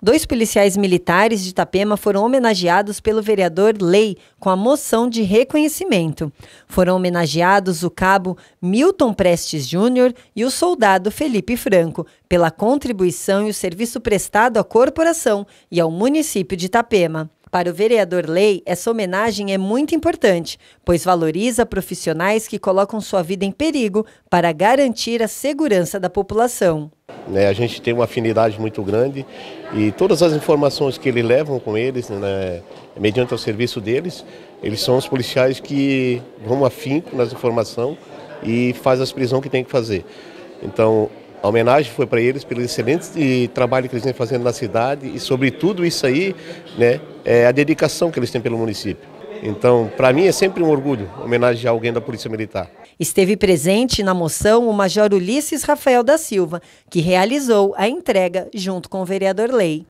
Dois policiais militares de Itapema foram homenageados pelo vereador Lei com a moção de reconhecimento. Foram homenageados o cabo Milton Prestes Júnior e o soldado Felipe Franco pela contribuição e o serviço prestado à corporação e ao município de Itapema. Para o vereador Lei, essa homenagem é muito importante, pois valoriza profissionais que colocam sua vida em perigo para garantir a segurança da população. Né, a gente tem uma afinidade muito grande e todas as informações que eles levam com eles, né, mediante o serviço deles, eles são os policiais que vão afinco nas informações e faz as prisões que tem que fazer. Então, a homenagem foi para eles pelo excelente trabalho que eles vêm fazendo na cidade e sobre tudo isso aí, né, é a dedicação que eles têm pelo município. Então, para mim é sempre um orgulho homenagear alguém da Polícia Militar. Esteve presente na moção o Major Ulisses Rafael da Silva, que realizou a entrega junto com o vereador Lei.